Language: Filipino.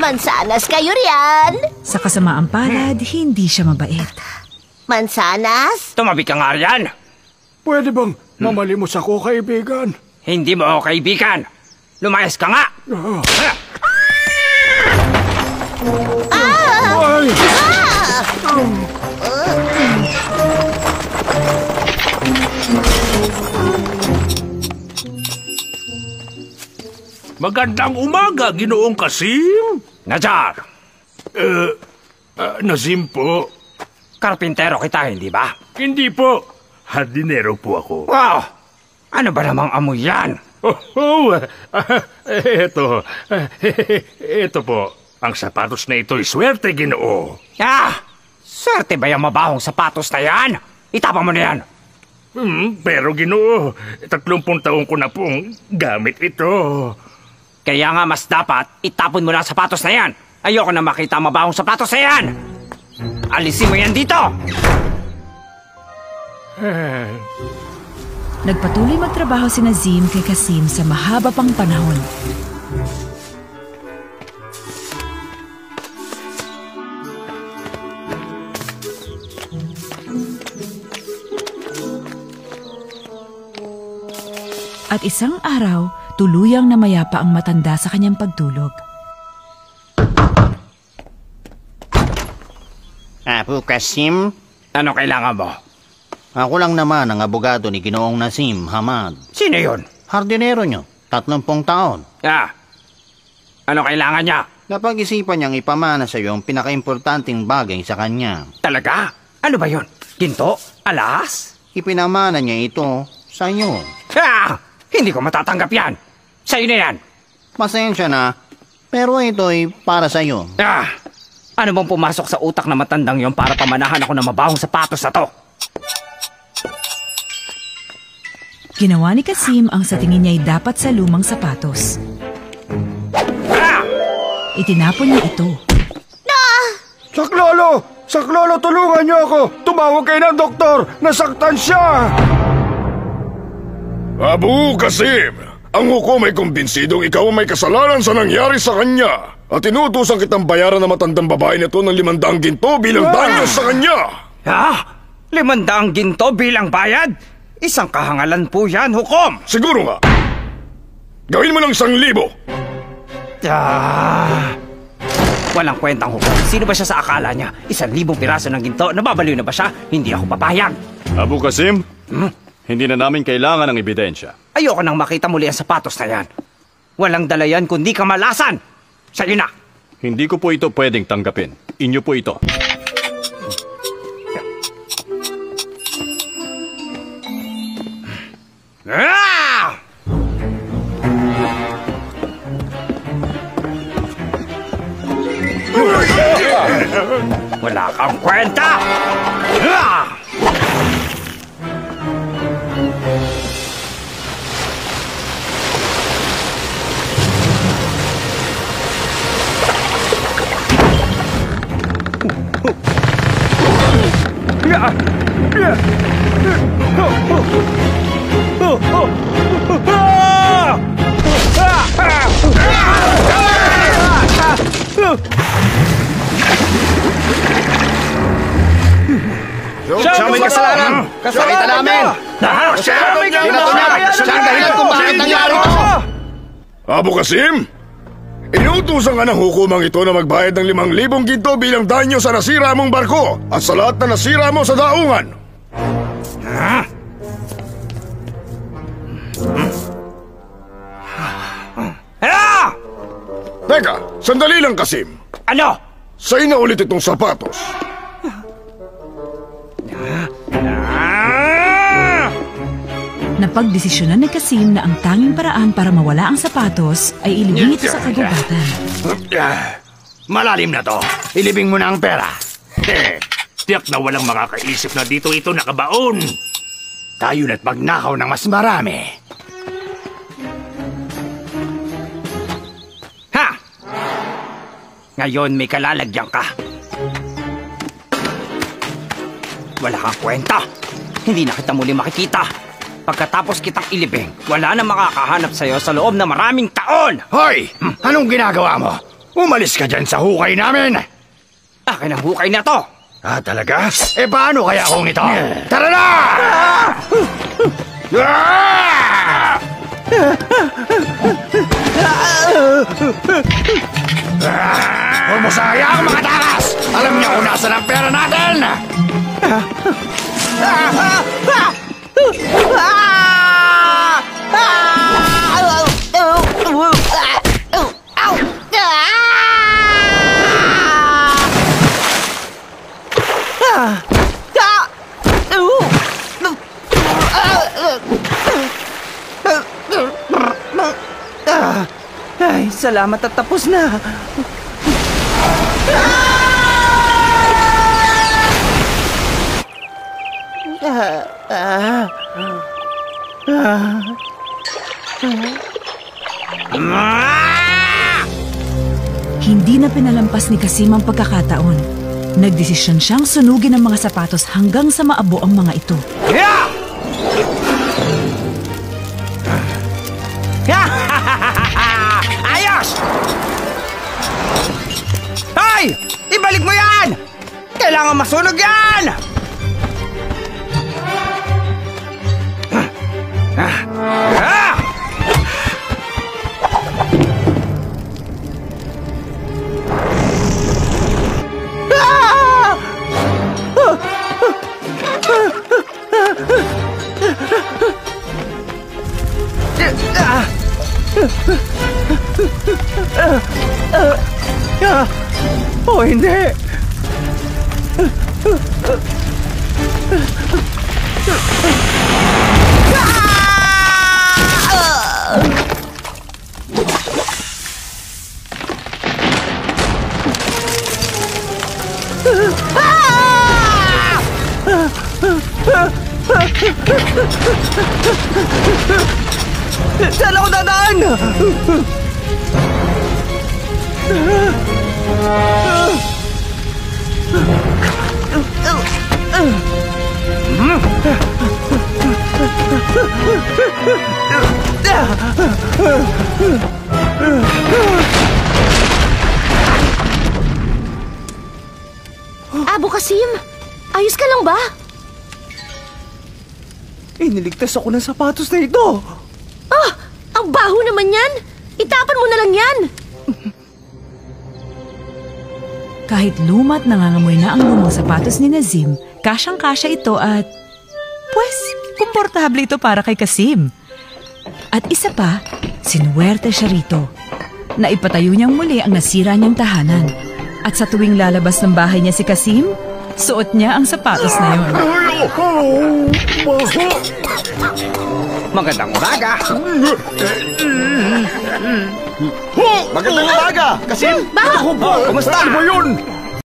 Mansanas kayo riyan. Sa kasamaang palad, hindi siya mabait. Mansanas? Tumabi ka nga riyan. Pwede bang mamalimos ako, kaibigan? Hindi mo ako kaibigan. Lumayas ka nga. Ay! Magandang umaga, Ginoong Kasim. Najar, Ah, Nazim po. karpintero kita, hindi ba? Hindi po. Hardinero po ako. Wow! Ano ba namang amoy yan? Oh, oh ah, eto. Ah, eto po. Ang sapatos na ito'y swerte, Ginoo. Ah! Swerte ba yung mabahong sapatos na yan? Itapang mo na yan. Hmm, pero Ginoo, tatlumpung taon ko na pong gamit ito. Kaya nga mas dapat itapon mo na sapatos na yan. Ayoko na makita mabahong sapatos na yan. Alisin mo yan dito! Nagpatuloy magtrabaho si Nazim kay Kasim sa mahaba pang panahon. At isang araw, tuluyang namayapa ang matanda sa kanyang pagtulog. Apo Kasim, Ano kailangan mo? ako lang naman ang abogado ni Ginoong Nasim Hamad. Sino yun? Hardinero nyo, tatlumpong taon. Ah. Ano kailangan niya? Napag-isipan niyang ipamana sa iyo ang pinakaimportanteng bagay sa kanya. Talaga? Ano ba yun? Ginto? Alas? Ipinamana niya ito sa iyo. Ah! Hindi ko matatanggap yan. Sa'yo na yan. Pasensya na, pero ito'y para sa iyo. Ah! Ano bang pumasok sa utak na matandang yon para pamanahan ako ng mabahong sapatos na to? Ginawa ni Kasim ang sa tingin niya'y dapat sa lumang sapatos. Ah! Itinapon niya ito. Saklolo! Saklolo, tulungan niyo ako! Tumawag kayo ng doktor! Nasaktan siya! Abu Kasim, ang hukom ay kumbinsidong ikaw ang may kasalanan sa nangyari sa kanya. At inutusan kitang bayaran ng matandang babae nito ng limandaang ginto bilang danyo sa kanya. Ah! Limandaang ginto bilang bayad? Isang kahangalan po yan, hukom! Siguro nga. Gawin mo ng isang libo. Ah! Walang kwentang hukom. Sino ba siya sa akala niya? Isang libong piraso ng ginto. Nababaliw na ba siya? Hindi ako papayag. Abu Kasim, hindi na namin kailangan ng ebidensya. Ayoko nang makita muli ang sapatos na yan. Walang dala yan kundi kamalasan. Sa'yo na. Hindi ko po ito pwedeng tanggapin. Inyo po ito. Ah! Wala kang kwenta! Ah! Siya may kasalanan! Kasalanan namin! Siya may niya! Siya ang dahilan kung bakit nangyari ito! Abu Kasim, inutusan ka ng hukumang ito na magbayad ng limang libong ginto bilang danyo sa nasira mong barko at sa lahat na nasira mo sa daungan. Ah! Sandali lang Kasim. Ano? Sa'yo na ulit itong sapatos. Napagdesisyonan ni Kasim na ang tanging paraan para mawala ang sapatos ay ilibing ito sa kagubatan. Malalim na to. Ilibing mo na ang pera. Eh, tiyak na walang makakaisip na dito ito nakabaon. Tayo na't magnakaw ng mas marami. Ngayon may kalalagyan ka. Wala kang kwenta. Hindi na kita muli makikita. Pagkatapos kitang ilibing, wala na makakahanap sa'yo sa loob na maraming taon. Hoy! Anong ginagawa mo? Umalis ka dyan sa hukay namin! Akin ang hukay na to! Ah, talaga? Eh, paano kaya kung ito? Tara na! Ah! Ah! Huwag mo sayang, mga takas! Alam niyo kung nasa ang pera natin! Ay, salamat at tapos na. Hindi na pinalampas ni Kasim ang pagkakataon. Nagdesisyon siyang sunugin ang mga sapatos hanggang sa maabo ang mga ito. Yeah! Masunog yan! Ah! Oh, hindi! Saan ako dadaan? Abu Kasim, ayos ka lang ba? Iniligtas ako ng sapatos na ito. Ah, ang baho naman yan. Itapan mo na lang yan. Kahit lumat nangangamoy na ang lumang sapatos ni Nazim, kasyang-kasya ito at... Pwes, komportable ito para kay Kasim. At isa pa, sinuwerte siya rito. Naipatayo niyang muli ang nasira niyang tahanan. At sa tuwing lalabas ng bahay niya si Kasim, suot niya ang sapatos na yun. Magandang umaga. Magandang umaga! Kasim! Baho! Kumusta? Ano ba yun?